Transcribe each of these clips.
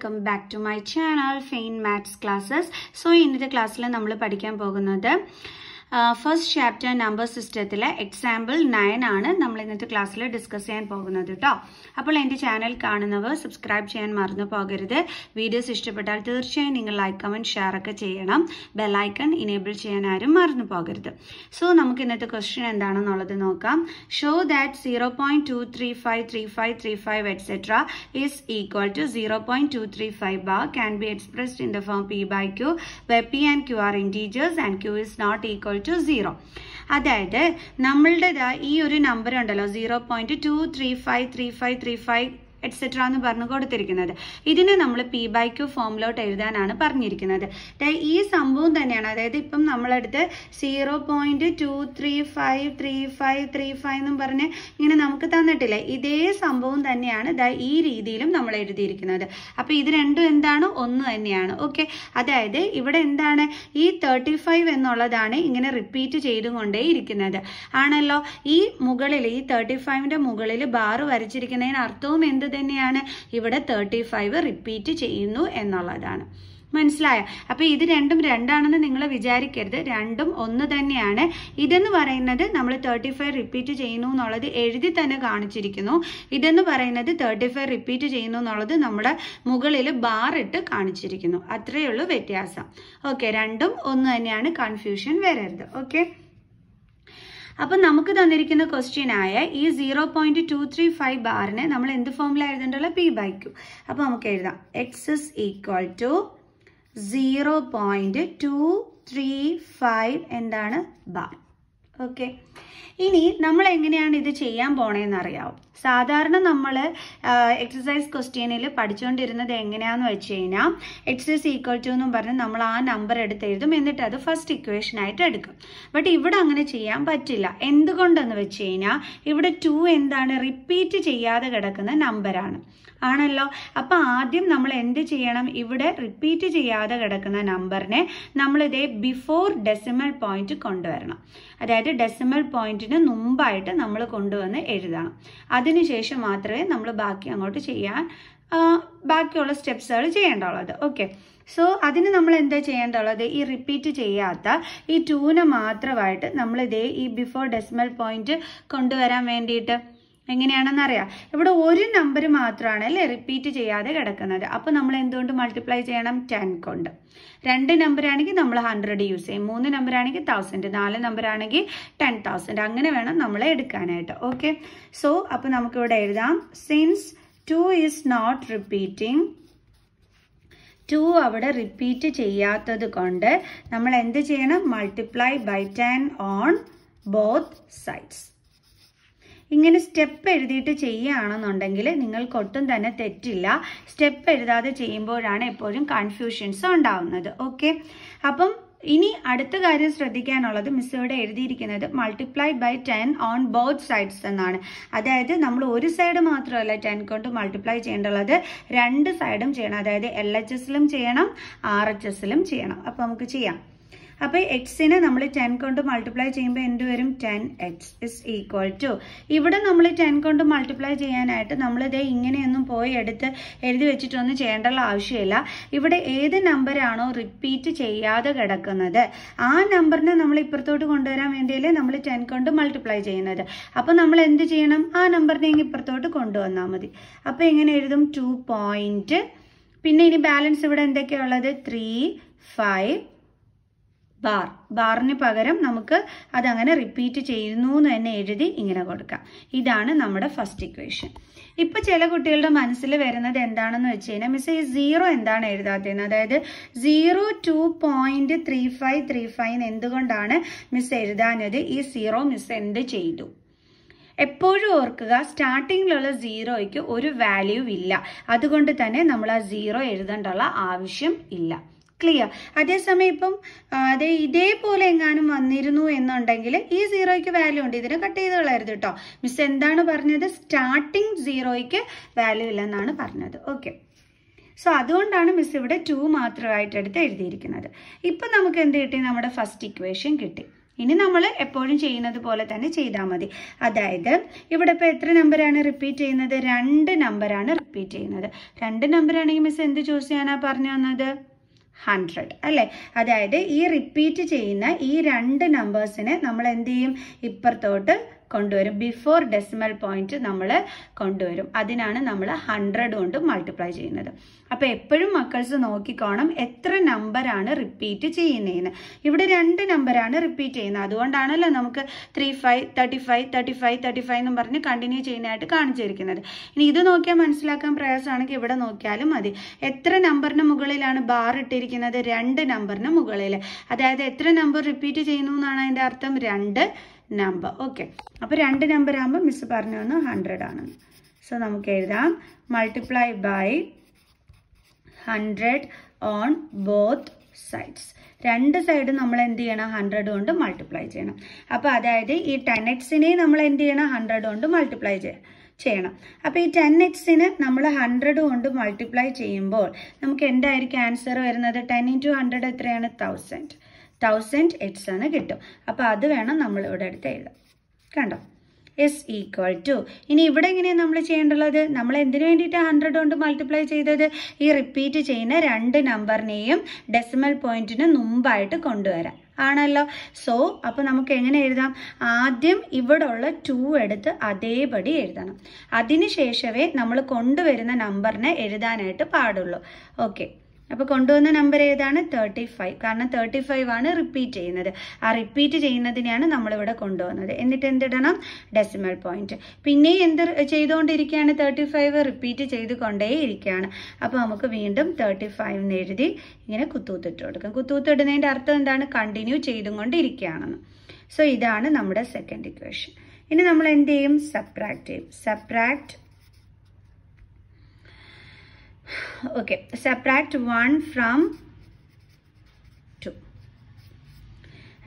Welcome back to my channel fine maths classes so ഇന്നത്തെ ക്ലാസ്സിൽ നമ്മൾ പഠിക്കാൻ പോകുന്നത് ഫസ്റ്റ് ചാപ്റ്റർ നമ്പർ സിസ്റ്റത്തിലെ എക്സാമ്പിൾ നയൻ ആണ് നമ്മൾ ഇന്നത്തെ ക്ലാസ്സിൽ ഡിസ്കസ് ചെയ്യാൻ പോകുന്നത് കേട്ടോ അപ്പോൾ എന്റെ ചാനൽ കാണുന്നവർ സബ്സ്ക്രൈബ് ചെയ്യാൻ മറന്നു പോകരുത്. വീഡിയോസ് ഇഷ്ടപ്പെട്ടാൽ തീർച്ചയായും നിങ്ങൾ ലൈക്ക് കമന്റ് ഷെയർ ഒക്കെ ചെയ്യണം. ബെല്ലൈക്കൺ ഇനേബിൾ ചെയ്യാൻ ആരും മറന്നു പോകരുത്. സോ നമുക്ക് ഇന്നത്തെ ക്വസ്റ്റ്യൻ എന്താണെന്നുള്ളത് നോക്കാം. Show that zero point two three five three five three five zero point two three five bar can be expressed in the form p by q where p and q are integers and q is not equal to zero അതായത് നമ്മളുടേതാ ഈ ഒരു number ഉണ്ടല്ലോ zero point two three five three five three five etcetera എന്ന് പറഞ്ഞു കൊടുത്തിരിക്കുന്നത്. ഇതിനെ നമ്മൾ പി ബൈ ക്യു ഫോമിലോട്ട് എഴുതാനാണ് പറഞ്ഞിരിക്കുന്നത്. ഈ സംഭവം തന്നെയാണ്. അതായത് ഇപ്പം നമ്മളടുത്ത് zero point two three five three five three five എന്നും പറഞ്ഞ് ഇങ്ങനെ നമുക്ക് തന്നിട്ടില്ല? ഇതേ സംഭവം തന്നെയാണ് ഈ രീതിയിലും നമ്മൾ എഴുതിയിരിക്കുന്നത്. അപ്പൊ ഇത് രണ്ടും എന്താണ്? ഒന്ന് തന്നെയാണ്. ഓക്കെ അതായത് ഇവിടെ എന്താണ്? ഈ തേർട്ടി ഫൈവ് എന്നുള്ളതാണ് ഇങ്ങനെ റിപ്പീറ്റ് ചെയ്തുകൊണ്ടേ ഇരിക്കുന്നത് ആണല്ലോ? ഈ മുകളിൽ ഈ തേർട്ടി ഫൈവിന്റെ മുകളിൽ ബാർ വരച്ചിരിക്കുന്നതിന് അർത്ഥവും എന്ത് തന്നെയാണ്. ഇവിടെ തേർട്ടി ഫൈവ് റിപ്പീറ്റ് ചെയ്യുന്നു എന്നുള്ളതാണ്. മനസ്സിലായോ? അപ്പൊ ഇത് രണ്ടും രണ്ടാണെന്ന് നിങ്ങൾ വിചാരിക്കരുത്. രണ്ടും ഒന്ന് തന്നെയാണ്. ഇതെന്ന് പറയുന്നത് നമ്മൾ തേർട്ടി ഫൈവ് റിപ്പീറ്റ് ചെയ്യുന്നു എന്നുള്ളത് എഴുതി തന്നെ കാണിച്ചിരിക്കുന്നു. ഇതെന്ന് പറയുന്നത് തേർട്ടി ഫൈവ് റിപ്പീറ്റ് ചെയ്യുന്നു എന്നുള്ളത് നമ്മുടെ മുകളിൽ ബാർ ഇട്ട് കാണിച്ചിരിക്കുന്നു. അത്രയേ ഉള്ളൂ വ്യത്യാസം. ഓക്കെ രണ്ടും ഒന്ന് തന്നെയാണ്. കൺഫ്യൂഷൻ വരരുത്. ഓക്കെ അപ്പൊ നമുക്ക് തന്നിരിക്കുന്ന ക്വസ്റ്റ്യൻ ആയ ഈ zero point two three five ബാറിനെ നമ്മൾ എന്ത് ഫോമിൽ എഴുതേണ്ടുള്ള പി ബൈ ക്യു അപ്പൊ നമുക്ക് എഴുതാം. X is equal to zero point two three five എന്താണ്? ബാർ ഓക്കെ ഇനി നമ്മൾ എങ്ങനെയാണ് ഇത് ചെയ്യാൻ പോണേന്ന് അറിയാവും? സാധാരണ നമ്മൾ എക്സസൈസ് ക്വസ്റ്റ്യനിൽ പഠിച്ചുകൊണ്ടിരുന്നത് എങ്ങനെയാന്ന് വെച്ച് കഴിഞ്ഞാൽ എക്സസൈസ് ഈക്വൽ ടു എന്നും പറഞ്ഞ് നമ്മൾ ആ നമ്പർ എടുത്ത് എഴുതും എന്നിട്ട് അത് ഫസ്റ്റ് ഇക്വേഷൻ ആയിട്ട് എടുക്കും. ബട്ട് ഇവിടെ അങ്ങനെ ചെയ്യാൻ പറ്റില്ല. എന്തുകൊണ്ടെന്ന് വെച്ച് കഴിഞ്ഞാൽ ഇവിടെ ടു എന്താണ് റിപ്പീറ്റ് ചെയ്യാതെ കിടക്കുന്ന നമ്പറാണ് ആണല്ലോ? അപ്പൊ ആദ്യം നമ്മൾ എന്ത് ചെയ്യണം? ഇവിടെ റിപ്പീറ്റ് ചെയ്യാതെ കിടക്കുന്ന നമ്പറിനെ നമ്മൾ ഇതേ ബിഫോർ ഡെസിമൽ പോയിന്റ് കൊണ്ടുവരണം. അതായത് ഡെസിമൽ പോയിന്റിന് മുമ്പായിട്ട് നമ്മൾ കൊണ്ടുവന്ന് എഴുതണം. അതിനുശേഷം മാത്രമേ നമ്മൾ ബാക്കി അങ്ങോട്ട് ചെയ്യാൻ ബാക്കിയുള്ള സ്റ്റെപ്സുകൾ ചെയ്യേണ്ടുള്ളത്. ഓക്കെ സോ അതിന് നമ്മൾ എന്താ ചെയ്യേണ്ടുള്ളത്? ഈ റിപ്പീറ്റ് ചെയ്യാത്ത ഈ ടൂന് മാത്രമായിട്ട് നമ്മൾ ഈ ബിഫോർ ഡെസിമൽ പോയിന്റ് കൊണ്ടുവരാൻ വേണ്ടിയിട്ട് എങ്ങനെയാണെന്ന് അറിയാം ഇവിടെ ഒരു നമ്പർ മാത്രമാണ് അല്ലേ റിപ്പീറ്റ് ചെയ്യാതെ കിടക്കുന്നത്. അപ്പോൾ നമ്മൾ എന്തുകൊണ്ട് മൾട്ടിപ്ലൈ ചെയ്യണം? ടെൻ കൊണ്ട്. രണ്ട് നമ്പർ ആണെങ്കിൽ നമ്മൾ ഹൺഡ്രഡ് യൂസ് ചെയ്യും. മൂന്ന് നമ്പർ ആണെങ്കിൽ തൗസൻഡ് നാല് നമ്പർ ആണെങ്കിൽ ടെൻ തൗസൻഡ് അങ്ങനെ വേണം നമ്മൾ എടുക്കാനായിട്ട്. ഓക്കെ സോ അപ്പോൾ നമുക്കിവിടെ എഴുതാം. Since two is not repeating two അവിടെ റിപ്പീറ്റ് ചെയ്യാത്തത് കൊണ്ട് നമ്മൾ എന്ത് ചെയ്യണം? Multiply by ten on both sides ഇങ്ങനെ സ്റ്റെപ്പ് എഴുതിയിട്ട് ചെയ്യുകയാണെന്നുണ്ടെങ്കിൽ നിങ്ങൾക്ക് ഒട്ടും തന്നെ തെറ്റില്ല. സ്റ്റെപ്പ് എഴുതാതെ ചെയ്യുമ്പോഴാണ് എപ്പോഴും കൺഫ്യൂഷൻസ് ഉണ്ടാവുന്നത്. ഓക്കെ അപ്പം ഇനി അടുത്ത കാര്യം ശ്രദ്ധിക്കാനുള്ളത് മിസ് ഇവിടെ എഴുതിയിരിക്കുന്നത് multiply by ten on both sides എന്നാണ്. അതായത് നമ്മൾ ഒരു സൈഡ് മാത്രമല്ല ടെൻ കൊണ്ട് മൾട്ടിപ്ലൈ ചെയ്യേണ്ടുള്ളത് രണ്ട് സൈഡും ചെയ്യണം. അതായത് എൽ എച്ച് എസിലും ചെയ്യണം ആർ എച്ച് എസിലും ചെയ്യണം. അപ്പം നമുക്ക് ചെയ്യാം. അപ്പൊ എക്സിനെ നമ്മൾ ടെൻ കൊണ്ട് മൾട്ടിപ്ലൈ ചെയ്യുമ്പോൾ എന്ത് വരും? Ten x is equal to ഇവിടെ നമ്മൾ ടെൻ കൊണ്ട് മൾട്ടിപ്ലൈ ചെയ്യാനായിട്ട് നമ്മൾ ഇതേ ഇങ്ങനെയൊന്നും പോയി എടുത്ത് എഴുതി വെച്ചിട്ടൊന്നും ചെയ്യേണ്ടുള്ള ആവശ്യമില്ല. ഇവിടെ ഏത് നമ്പറാണോ റിപ്പീറ്റ് ചെയ്യാതെ കിടക്കുന്നത്. ആ നമ്പറിനെ നമ്മൾ ഇപ്പുറത്തോട്ട് കൊണ്ടുവരാൻ വേണ്ടിയല്ലേ നമ്മൾ ടെൻ കൊണ്ട് മൾട്ടിപ്ലൈ ചെയ്യുന്നത്. അപ്പൊ നമ്മൾ എന്ത് ചെയ്യണം? ആ നമ്പറിനെ ഇപ്പുറത്തോട്ട് കൊണ്ടുവന്നാൽ മതി. അപ്പൊ എങ്ങനെ എഴുതും? ടു പോയിന്റ് പിന്നെ ഇനി ബാലൻസ് ഇവിടെ എന്തൊക്കെയുള്ളത് ത്രീ ഫൈവ് ബാർ. ബാറിന് പകരം നമുക്ക് അതങ്ങനെ റിപ്പീറ്റ് ചെയ്യുന്നു എന്ന് തന്നെ എഴുതി ഇങ്ങനെ കൊടുക്കാം. ഇതാണ് നമ്മുടെ ഫസ്റ്റ് ഇക്വേഷൻ ഇപ്പൊ ചില കുട്ടികളുടെ മനസ്സിൽ വരുന്നത് എന്താണെന്ന് വെച്ച് കഴിഞ്ഞാൽ മിസ് ഈ സീറോ എന്താണ് എഴുതാത്തതെന്ന്? അതായത് zero two point three five three five എന്തുകൊണ്ടാണ് മിസ് എഴുതാഞ്ഞത്? ഈ സീറോ മിസ് എന്ത് ചെയ്തു? എപ്പോഴും ഓർക്കുക സ്റ്റാർട്ടിങ്ങിലുള്ള സീറോയ്ക്ക് ഒരു വാല്യൂ ഇല്ല. അതുകൊണ്ട് തന്നെ നമ്മൾ ആ സീറോ എഴുതേണ്ടുള്ള ആവശ്യം ഇല്ല. ക്ലിയർ അതേസമയം ഇപ്പം അതേ ഇതേപോലെ എങ്ങാനും വന്നിരുന്നു എന്നുണ്ടെങ്കിൽ ഈ സീറോയ്ക്ക് വാല്യൂ ഉണ്ട്. ഇതിനെ കട്ട് ചെയ്ത് കളയരുത് കേട്ടോ മിസ് എന്താണ് പറഞ്ഞത്? സ്റ്റാർട്ടിങ് സീറോയ്ക്ക് വാല്യൂ ഇല്ലെന്നാണ് പറഞ്ഞത്. ഓക്കെ സോ അതുകൊണ്ടാണ് മിസ് ഇവിടെ ടു മാത്രമായിട്ട് എടുത്ത് എഴുതിയിരിക്കുന്നത്. ഇപ്പം നമുക്ക് എന്ത് കിട്ടി? നമ്മുടെ ഫസ്റ്റ് ഇക്വേഷൻ കിട്ടി. ഇനി നമ്മൾ എപ്പോഴും ചെയ്യുന്നത് പോലെ തന്നെ ചെയ്താൽ മതി. അതായത് ഇവിടെ ഇപ്പോൾ എത്ര നമ്പറാണ് റിപ്പീറ്റ് ചെയ്യുന്നത്? രണ്ട് നമ്പറാണ് റിപ്പീറ്റ് ചെയ്യുന്നത്. രണ്ട് നമ്പറാണെങ്കിൽ മിസ് എന്ത് ചൂസ് ചെയ്യാനാണ് പറഞ്ഞു തന്നത്? ഹൺഡ്രഡ് അല്ലേ? അതായത് ഈ റിപ്പീറ്റ് ചെയ്യുന്ന ഈ രണ്ട് നമ്പേഴ്സിനെ നമ്മൾ എന്ത് ചെയ്യും? ഇപ്പുറത്തോട്ട് കൊണ്ടുവരും. ബിഫോർ ഡെസിമൽ പോയിന്റ് നമ്മൾ കൊണ്ടുവരും. അതിനാണ് നമ്മൾ ഹൺഡ്രഡ് കൊണ്ട് മൾട്ടിപ്ലൈ ചെയ്യുന്നത്. അപ്പോൾ എപ്പോഴും മക്കൾസ് നോക്കിക്കോണം എത്ര നമ്പറാണ് റിപ്പീറ്റ് ചെയ്യുന്നതെന്ന് ഇവിടെ രണ്ട് നമ്പറാണ് റിപ്പീറ്റ് ചെയ്യുന്നത്. അതുകൊണ്ടാണല്ലോ നമുക്ക് three five thirty five thirty five thirty five എന്ന് പറഞ്ഞ് കണ്ടിന്യൂ ചെയ്യുന്നതായിട്ട് കാണിച്ചിരിക്കുന്നത്. ഇനി ഇത് നോക്കിയാൽ മനസ്സിലാക്കാൻ പ്രയാസമാണെങ്കിൽ ഇവിടെ നോക്കിയാലും മതി. എത്ര നമ്പറിന് മുകളിലാണ് ബാർ ഇട്ടിരിക്കുന്നത്? രണ്ട് നമ്പറിന് മുകളിൽ അതായത് എത്ര നമ്പർ റിപ്പീറ്റ് ചെയ്യുന്നു എന്നാണ് അതിന്റെ അർത്ഥം? രണ്ട് നമ്പർ ഓക്കെ അപ്പോൾ രണ്ട് നമ്പർ ആകുമ്പോൾ മിസ് പറഞ്ഞു തന്നു ഹൺഡ്രഡ് ആണെന്ന് സോ നമുക്ക് എഴുതാം. Multiply by hundred on both sides രണ്ട് സൈഡും നമ്മൾ എന്ത് ചെയ്യണം? ഹൺഡ്രഡ് കൊണ്ട് മൾട്ടിപ്ലൈ ചെയ്യണം. അപ്പോൾ അതായത് ഈ ടെൻ എക്സിനെ നമ്മൾ എന്ത് ചെയ്യണം? ഹൺഡ്രഡ് കൊണ്ട് മൾട്ടിപ്ലൈ ചെയ്യണം ചെയ്യണം. അപ്പോൾ ഈ ടെൻ എക്സിന് നമ്മൾ ഹൺഡ്രഡ് കൊണ്ട് മൾട്ടിപ്ലൈ ചെയ്യുമ്പോൾ നമുക്ക് എന്തായിരിക്കും ആൻസർ വരുന്നത്? ടെൻ ഇന്റു ഹൺഡ്രഡ് എത്രയാണ്? തൗസൻഡ് തൗസൻഡ് എക്സ് ആണ് കിട്ടും. അപ്പോൾ അത് വേണം നമ്മൾ ഇവിടെ എടുത്ത് എഴുതാം കണ്ടോ? എസ് ഈക്വൽ ടു ഇനി ഇവിടെ എങ്ങനെയാണ് നമ്മൾ ചെയ്യേണ്ടുള്ളത് നമ്മൾ എന്തിനു വേണ്ടിയിട്ട് ഹൺഡ്രഡ് കൊണ്ട് മൾട്ടിപ്ലൈ ചെയ്തത്? ഈ റിപ്പീറ്റ് ചെയ്യുന്ന രണ്ട് നമ്പറിനെയും ഡെസിമൽ പോയിന്റിന് മുമ്പായിട്ട് കൊണ്ടുവരാം. ആണല്ലോ? സോ അപ്പോൾ നമുക്ക് എങ്ങനെ എഴുതാം? ആദ്യം ഇവിടെ ഉള്ള ടു എടുത്ത് അതേപടി എഴുതണം. അതിനുശേഷമേ നമ്മൾ കൊണ്ടുവരുന്ന നമ്പറിനെ എഴുതാനായിട്ട് പാടുള്ളൂ. ഓക്കെ അപ്പോൾ കൊണ്ടുവന്ന നമ്പർ ഏതാണ്? തേർട്ടി ഫൈവ് കാരണം തേർട്ടി ഫൈവ് ആണ് റിപ്പീറ്റ് ചെയ്യുന്നത്. ആ റിപ്പീറ്റ് ചെയ്യുന്നതിനെയാണ് നമ്മളിവിടെ കൊണ്ടുവന്നത്. എന്നിട്ട് എന്തിടണം? ഡെസിമൽ പോയിന്റ് പിന്നെ എന്ത് ചെയ്തുകൊണ്ടിരിക്കുകയാണ് തേർട്ടി ഫൈവ് റിപ്പീറ്റ് ചെയ്തുകൊണ്ടേ ഇരിക്കുകയാണ് അപ്പോൾ നമുക്ക് വീണ്ടും തേർട്ടി ഫൈവ് എന്ന് എഴുതി ഇങ്ങനെ കുത്തൂത്തിട്ട് കൊടുക്കും. കുത്തൂത്തിടുന്നതിന്റെ അർത്ഥം എന്താണ്? കണ്ടിന്യൂ ചെയ്തും കൊണ്ടിരിക്കുകയാണെന്ന് സോ ഇതാണ് നമ്മുടെ സെക്കൻഡ് ഇക്വേഷൻ ഇനി നമ്മൾ എന്ത് ചെയ്യും? സബ്ട്രാക്ട് ചെയ്യും. സബ്ട്രാക്ട് okay subtract 1 from 2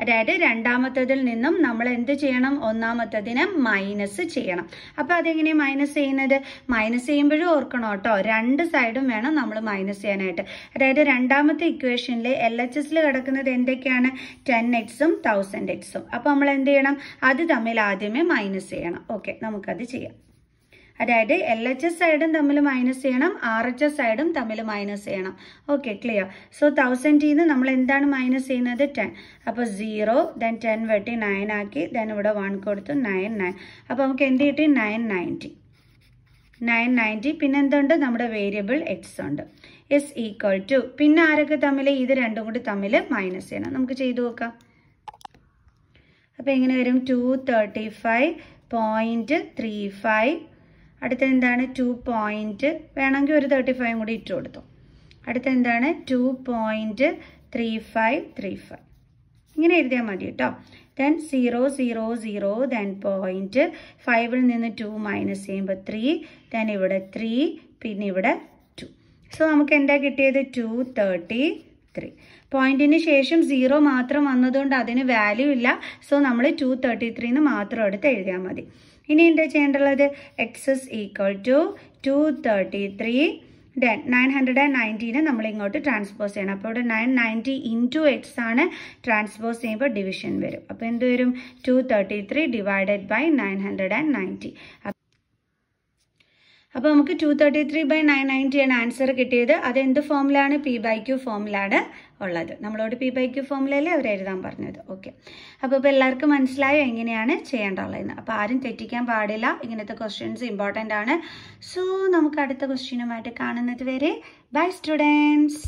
അതായത് രണ്ടാമത്തതിൽ നിന്നും നമ്മൾ എന്ത് ചെയ്യണം? ഒന്നാമത്തതിനെ മൈനസ് ചെയ്യണം. അപ്പോൾ അതെങ്ങനെയാണ് മൈനസ് ചെയ്യുന്നത്? മൈനസ് ചെയ്യുമ്പോഴും ഓർക്കണം കേട്ടോ. രണ്ട് സൈഡും വേണം നമ്മൾ മൈനസ് ചെയ്യാനായിട്ട്. അതായത് രണ്ടാമത്തെ ഇക്വേഷനിൽ എൽ എച്ച് എസിൽ കിടക്കുന്നത് എന്തൊക്കെയാണ്? ടെൻ എക്സും തൗസൻഡ് എക്സും അപ്പോൾ നമ്മൾ എന്ത് ചെയ്യണം? അത് തമ്മിൽ ആദ്യമേ മൈനസ് ചെയ്യണം. ഓക്കെ നമുക്കത് ചെയ്യാം. അതായത് എൽ എച്ച് എസ് സൈഡും തമ്മിൽ മൈനസ് ചെയ്യണം ആർ എച്ച് എസ് സൈഡും തമ്മിൽ മൈനസ് ചെയ്യണം. ഓക്കെ ക്ലിയർ സോ തൗസൻഡിൽ നിന്ന് നമ്മൾ എന്താണ് മൈനസ് ചെയ്യുന്നത്? ടെൻ അപ്പോൾ സീറോ ദെൻ ടെൻ വെട്ടി നയൻ ആക്കി ദെൻ ഇവിടെ വൺ കൊടുത്തു നയൻ നയൻ അപ്പോൾ നമുക്ക് എന്ത് കിട്ടി? നയൻ നയന്റി നയൻ നയന്റി പിന്നെ എന്തുണ്ട്? നമ്മുടെ വേരിയബിൾ എക്സ് ഉണ്ട്. എസ് ഈക്വൽ ടു പിന്നെ ആരൊക്കെ തമ്മിൽ? ഇത് രണ്ടും കൂടി തമ്മിൽ മൈനസ് ചെയ്യണം. നമുക്ക് ചെയ്തു നോക്കാം. അപ്പോൾ എങ്ങനെ വരും? Two thirty five point three five അടുത്ത എന്താണ് ടു പോയിന്റ് വേണമെങ്കിൽ ഒരു തേർട്ടി ഫൈവും കൂടി ഇട്ട് കൊടുത്തു. അടുത്ത എന്താണ് two point three five three five ഇങ്ങനെ എഴുതിയാൽ മതി കേട്ടോ. Then zero zero zero then point ഫൈവിൽ നിന്ന് ടു മൈനസ് ചെയ്യുമ്പോൾ ത്രീ ദെൻ ഇവിടെ ത്രീ പിന്നെ ഇവിടെ ടു സോ നമുക്ക് എന്താ കിട്ടിയത്? ടു തേർട്ടി ത്രീ പോയിന്റിന് ശേഷം സീറോ മാത്രം വന്നതുകൊണ്ട് അതിന് വാല്യൂ ഇല്ല. സോ നമ്മൾ ടു തേർട്ടി ത്രീന്ന് മാത്രം എടുത്ത് എഴുതിയാൽ മതി. ഇനി എന്താ ചെയ്യേണ്ടത്? X is equal to two thirty three then nine hundred and നയന്റീനെ നമ്മൾ ഇങ്ങോട്ട് ട്രാൻസ്പോസ് ചെയ്യണം. അപ്പോൾ ഇവിടെ നയൻ നയന്റി ഇന്റു എക്സ് ആണ് ട്രാൻസ്പോസ് ചെയ്യുമ്പോൾ ഡിവിഷൻ വരും. അപ്പോൾ എന്ത് വരും? Two thirty three divided by nine hundred and ninety അപ്പോൾ നമുക്ക് two thirty three by nine ninety ആണ് ആൻസർ കിട്ടിയത്. അത് എന്ത് ഫോമിലാണ് പി ബൈ ക്യു ഫോമിലാണ് ഉള്ളത്. നമ്മളോട് പി ബൈ ക്യു ഫോമിലല്ലേ അവർ എഴുതാൻ പറഞ്ഞത്? ഓക്കെ അപ്പോൾ ഇപ്പോൾ എല്ലാവർക്കും മനസ്സിലായോ എങ്ങനെയാണ് ചെയ്യേണ്ടുള്ളതെന്ന് അപ്പോൾ ആരും തെറ്റിക്കാൻ പാടില്ല. ഇങ്ങനത്തെ ക്വസ്റ്റ്യൻസ് ഇമ്പോർട്ടന്റ് ആണ്. സോ നമുക്ക് അടുത്ത ക്വസ്റ്റ്യനുമായിട്ട് കാണുന്നത് വരെ. By students